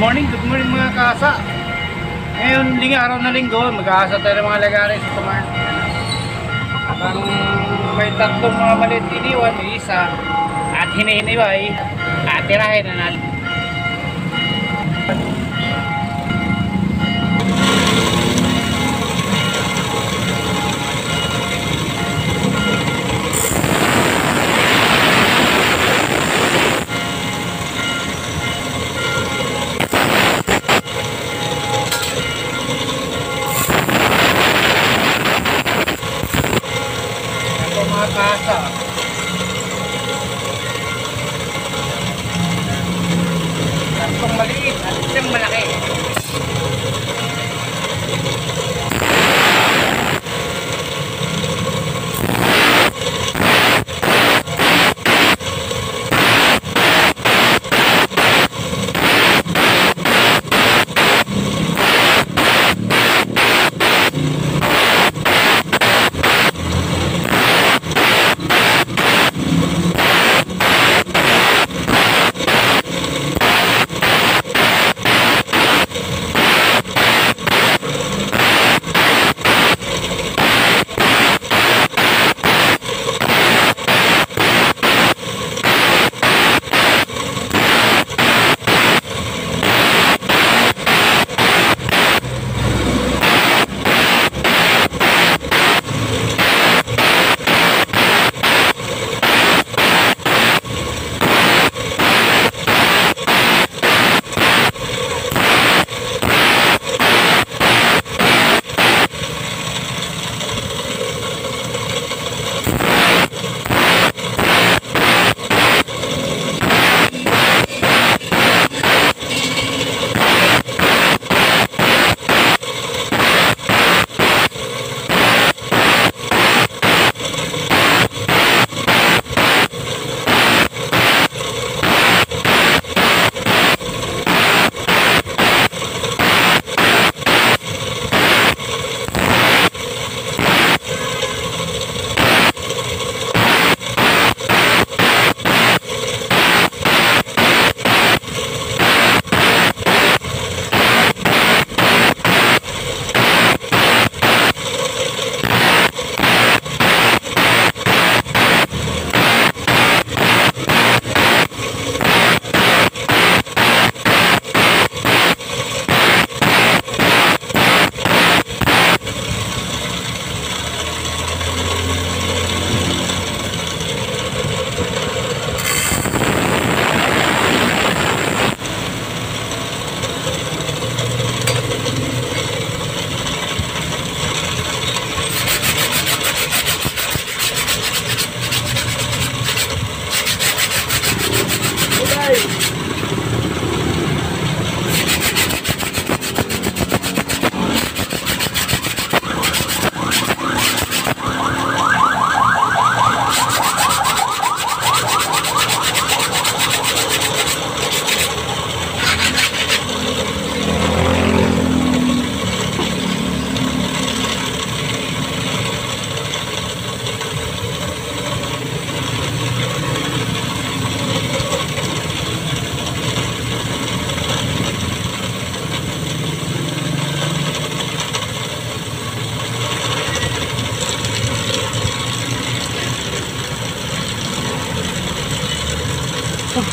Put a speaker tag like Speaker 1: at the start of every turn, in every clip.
Speaker 1: morning, good morning mga kasa. Ngayon, ling araw na linggo, mag-aasa tayo ng mga lagari sa tumahan. Parang may tatlong mga maliit iniwan, isa, at hinihiniway, at tirahin na natin. Ito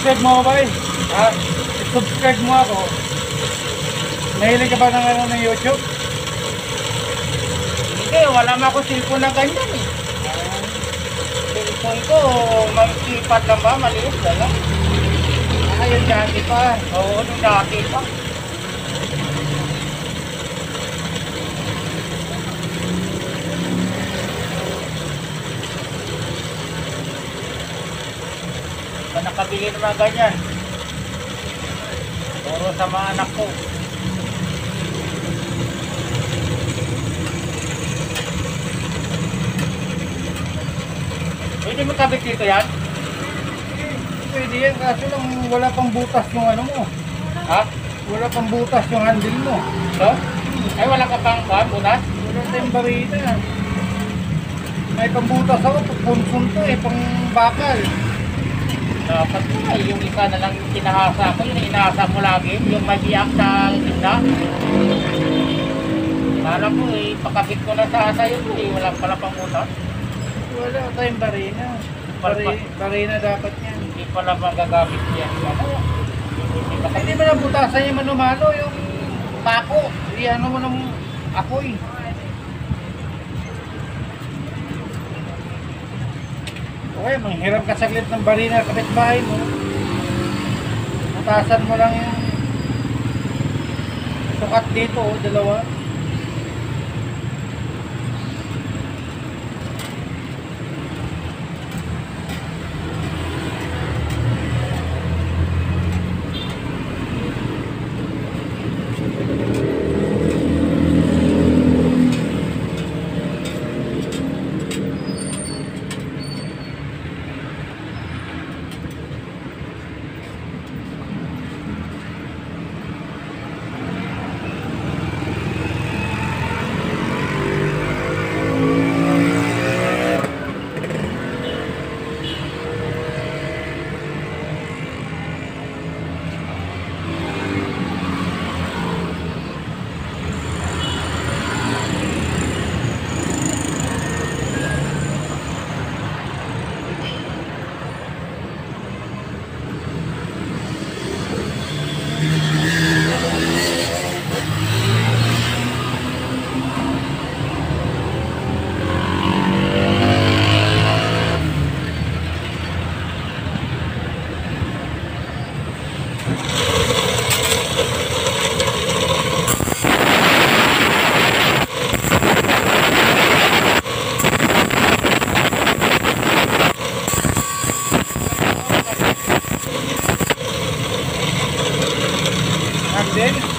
Speaker 1: Subscribe mo ako? Ha? Subscribe mo ako. Nahilig ka ba ng ano ng YouTube?
Speaker 2: Hindi, wala mo ako cellphone na ganyan eh. Cellphone ko, magsipat lang ba? Maliit na lang. Yung dati pa. Oo, yung dati pa. Nakabili ng mga ganyan. Puro sa mga anak ko. Pwede mo kabit dito yan?
Speaker 1: Pwede yan, kaso lang wala pang butas yung ano mo.
Speaker 2: Ha?
Speaker 1: Wala pang butas yung handle mo.
Speaker 2: So? Ay, wala ka pang butas?
Speaker 1: Wala tayong barita. May pambutas ako, punsun to eh, pang bakal.
Speaker 2: Dapat nga, yung isa na lang kinahasa ko, yung inahasa mo lagi, yung may biyak sa tinda. Kala ko eh, pakabit ko na sa asa yun eh, wala pala pang utas.
Speaker 1: Wala tayong barina. Bari, barina dapat yan.
Speaker 2: Hindi pala magagamit yan. Ano? Hindi
Speaker 1: Hindi mo na butasan yung manumano, yung pako. Iyan mo ng apoy. Okay, manghiram ka saglit ng barina kapitbahay mo. Butasan mo lang yung sukat dito, oh, dalawa. in.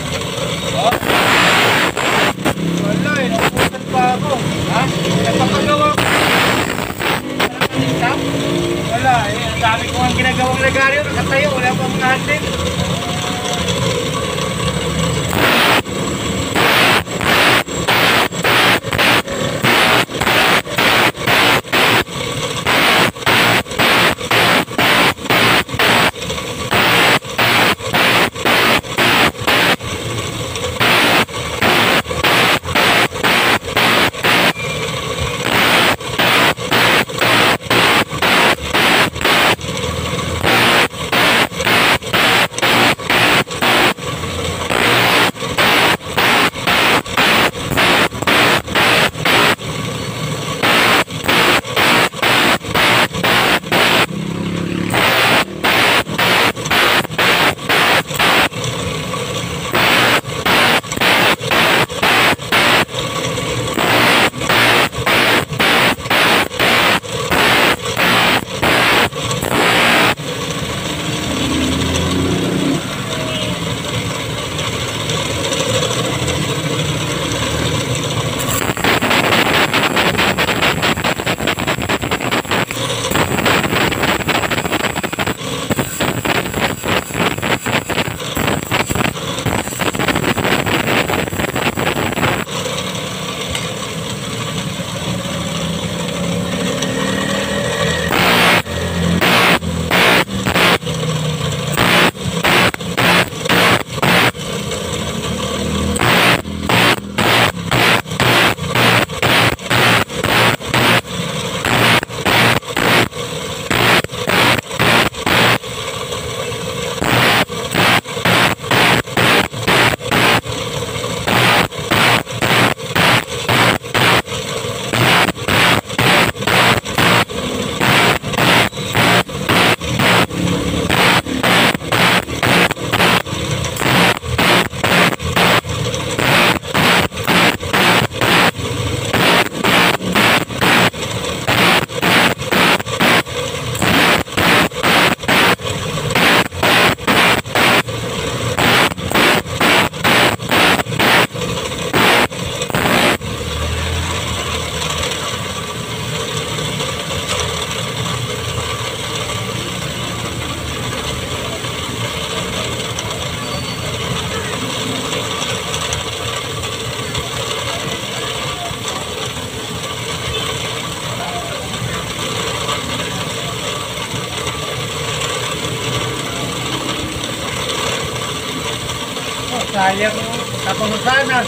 Speaker 1: Sayang tapos sana.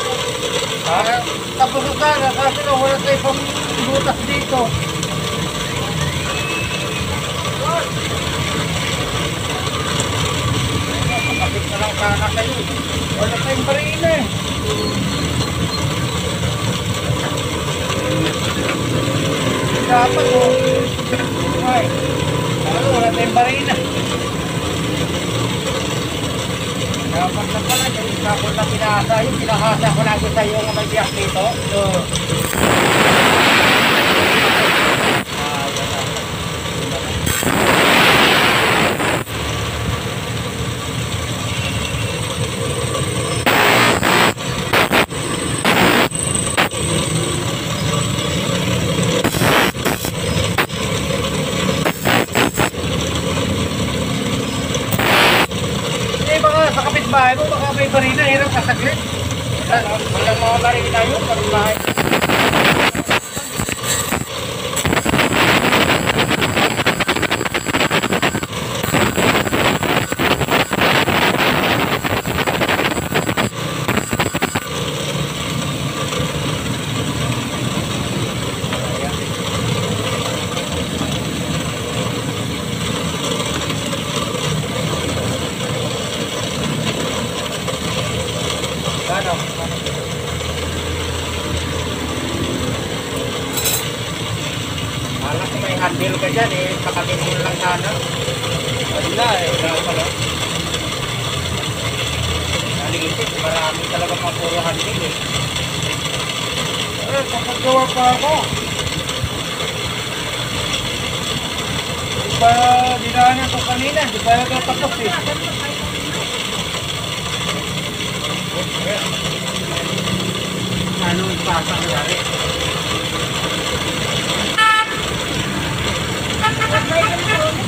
Speaker 2: Ha?
Speaker 1: Tapos sana kasi na wala tayo pang butas dito.
Speaker 2: Kapit na lang sana kayo.
Speaker 1: Wala tayong barina eh. Dapat oh. Ay. Ano, wala tayong barina.
Speaker 2: Dapat na pala, yung na pinasa, yung pinahasa ko lagi sa iyo nga may biyak dito.
Speaker 1: So,
Speaker 2: Ah, yan na.
Speaker 1: eh kapitbahay mo, baka may barina, hirap kasaglit.
Speaker 2: Walang walang mga marina yun, parang bahay. Ano? Alam ko may handle ka dyan eh, pakatingin lang sana.
Speaker 1: Wala eh.
Speaker 2: Wala pala. Naliitin, marami talaga mga puro handle
Speaker 1: eh. Kapagawa pa ako. Di ba dinaanan ko kanina, di ba natapos eh.
Speaker 2: Ano yung pasa ko dari?